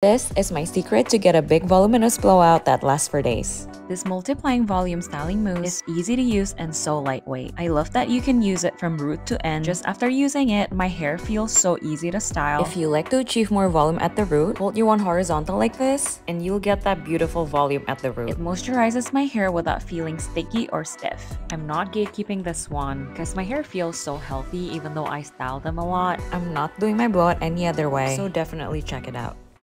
This is my secret to get a big voluminous blowout that lasts for days. This multiplying volume styling mousse is easy to use and so lightweight. I love that you can use it from root to end. Just after using it, my hair feels so easy to style. If you like to achieve more volume at the root, hold your one horizontal like this, and you'll get that beautiful volume at the root. It moisturizes my hair without feeling sticky or stiff. I'm not gatekeeping this one because my hair feels so healthy even though I style them a lot. I'm not doing my blowout any other way, so definitely check it out.